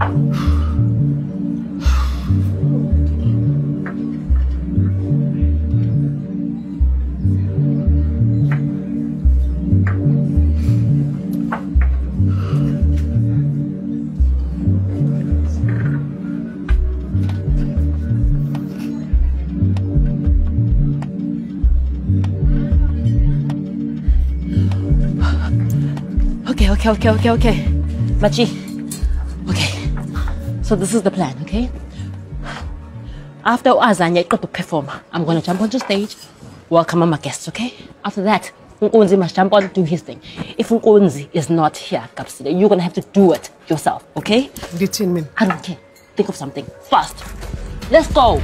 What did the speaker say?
OK OK OK OK OK 待ち So this is the plan, okay? After Azanya got to perform, I'm gonna jump onto stage, welcome my guests, okay? After that, Unkunzi must jump on do his thing. If Unkunzi is not here, Kapsile, you're gonna have to do it yourself, okay? Ndithini mina? I don't care. Think of something fast. Let's go.